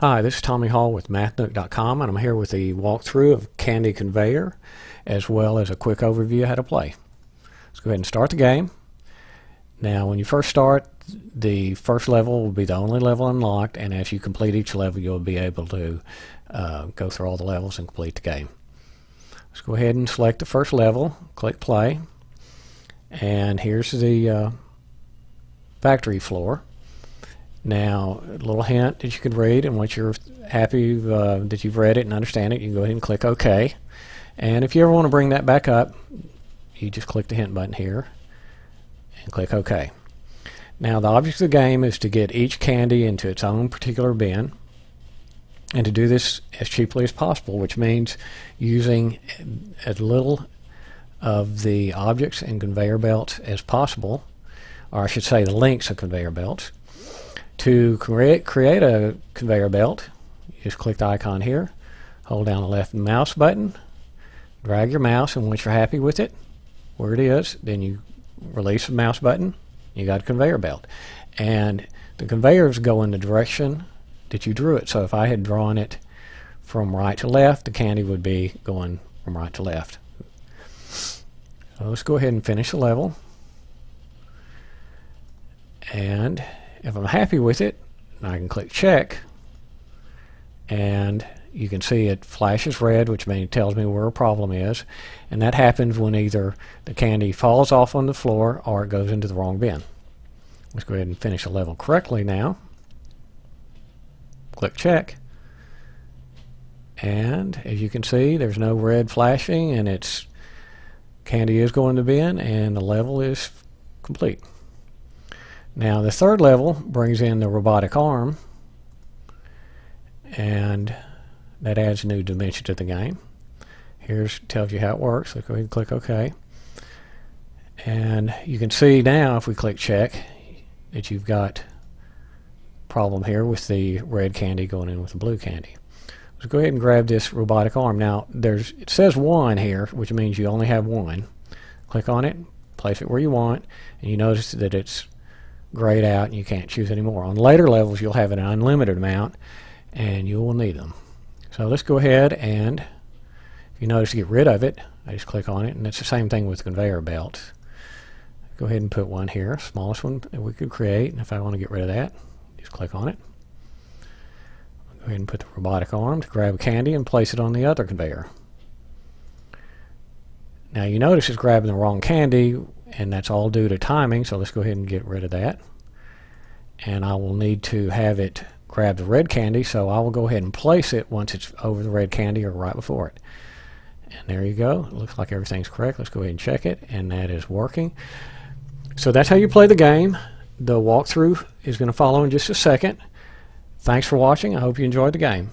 Hi, this is Tommy Hall with MathNook.com and I'm here with the walkthrough of Candy Conveyor as well as a quick overview of how to play. Let's go ahead and start the game. Now when you first start the first level will be the only level unlocked and as you complete each level you'll be able to uh, go through all the levels and complete the game. Let's go ahead and select the first level, click play and here's the uh, factory floor. Now, a little hint that you can read, and once you're happy uh, that you've read it and understand it, you can go ahead and click OK. And if you ever want to bring that back up, you just click the hint button here and click OK. Now, the object of the game is to get each candy into its own particular bin and to do this as cheaply as possible, which means using as little of the objects and conveyor belts as possible, or I should say the links of conveyor belts, to create, create a conveyor belt, just click the icon here, hold down the left mouse button, drag your mouse, and once you're happy with it, where it is, then you release the mouse button, you got a conveyor belt. And the conveyors go in the direction that you drew it. So if I had drawn it from right to left, the candy would be going from right to left. So let's go ahead and finish the level. And if I'm happy with it, I can click check and you can see it flashes red which means tells me where a problem is and that happens when either the candy falls off on the floor or it goes into the wrong bin. Let's go ahead and finish the level correctly now. Click check and as you can see there's no red flashing and it's candy is going to bin and the level is complete. Now the third level brings in the robotic arm and that adds a new dimension to the game. Here's tells you how it works. Let's go ahead and click OK. And you can see now if we click check that you've got problem here with the red candy going in with the blue candy. Let's go ahead and grab this robotic arm. Now there's it says one here which means you only have one. Click on it, place it where you want, and you notice that it's grayed out and you can't choose anymore. On later levels you'll have an unlimited amount and you will need them. So let's go ahead and if you notice to get rid of it I just click on it and it's the same thing with conveyor belts. Go ahead and put one here, smallest one that we could create and if I want to get rid of that just click on it. Go ahead and put the robotic arm to grab candy and place it on the other conveyor. Now you notice it's grabbing the wrong candy and that's all due to timing so let's go ahead and get rid of that. And I will need to have it grab the red candy so I will go ahead and place it once it's over the red candy or right before it. And there you go. It looks like everything's correct. Let's go ahead and check it and that is working. So that's how you play the game. The walkthrough is going to follow in just a second. Thanks for watching. I hope you enjoyed the game